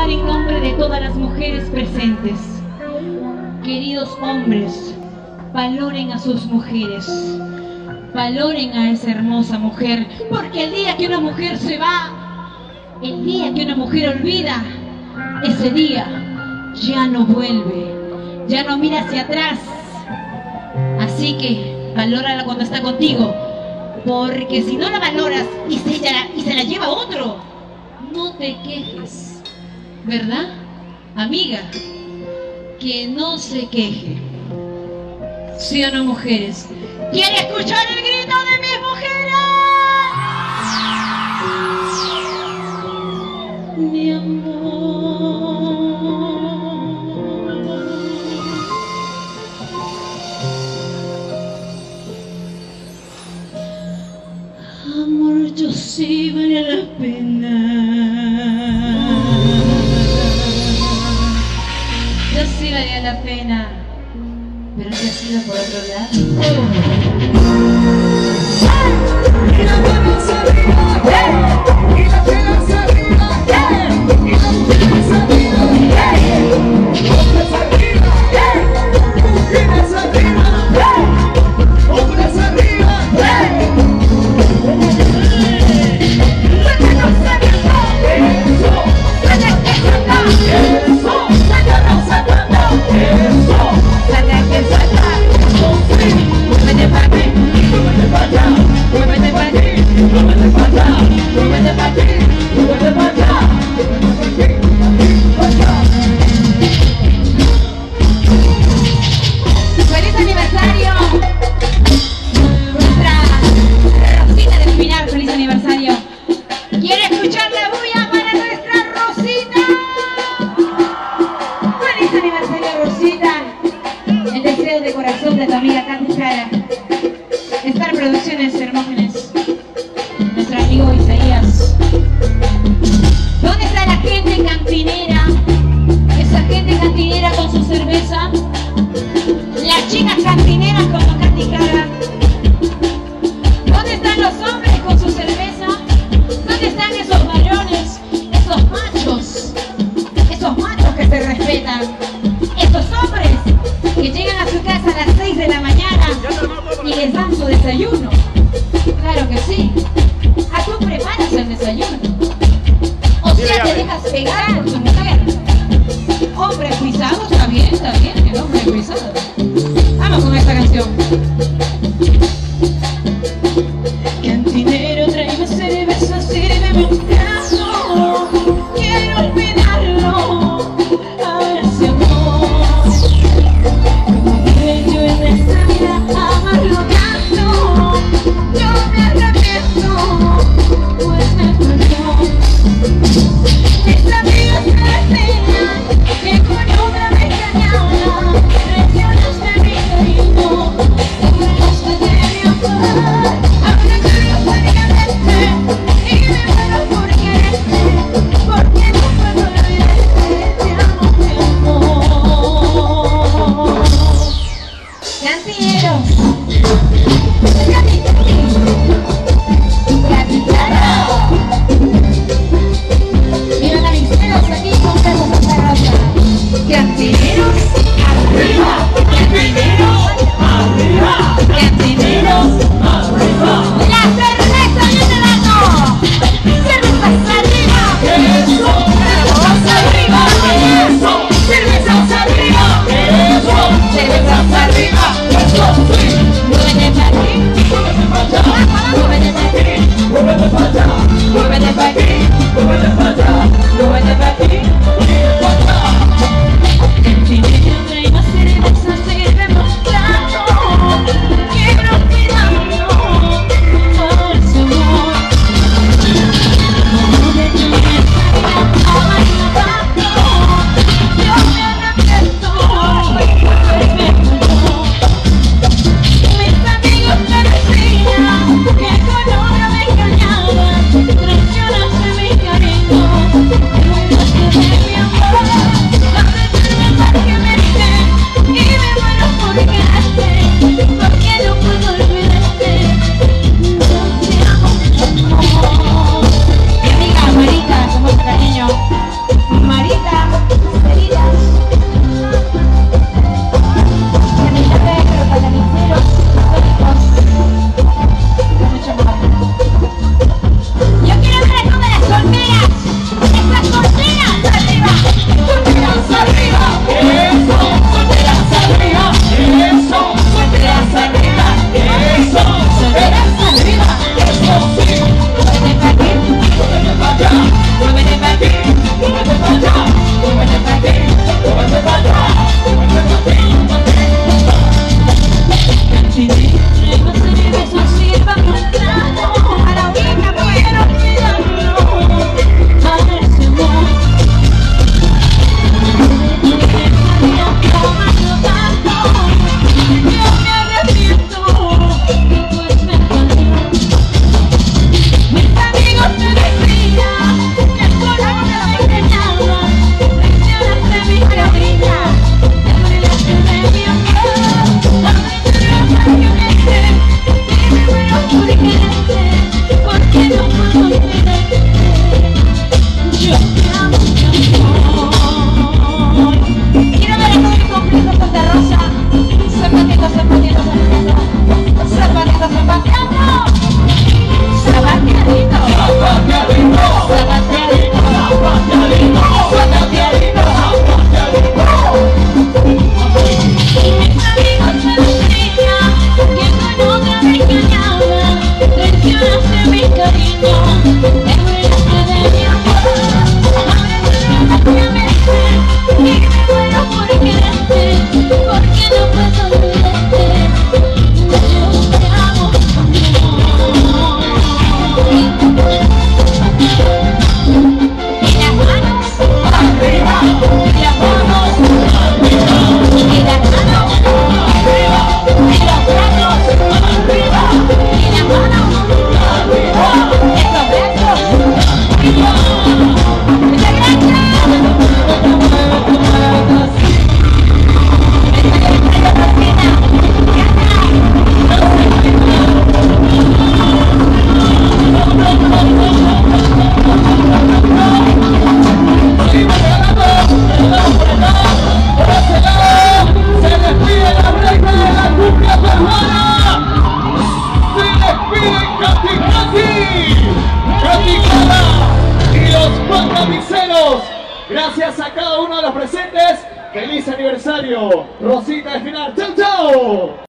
hablar en nombre de todas las mujeres presentes. Queridos hombres, valoren a sus mujeres. Valoren a esa hermosa mujer, porque el día que una mujer se va, el día que una mujer olvida, ese día ya no vuelve, ya no mira hacia atrás. Así que valórala cuando está contigo, porque si no la valoras y se, y se la lleva otro, no te quejes, ¿verdad? Amiga, que no se queje. ¿Sí o no, mujeres? ¿Quiere escuchar el grito de mis mujeres? Mi amor. Desayuno? O sea, te dejas pegar por tu mujer. Hombre pisado, está bien, está bien, el hombre pisado. We're gonna fight. if I be, woman if A cada uno de los presentes. Feliz aniversario. Rosita de final. Chau, chau.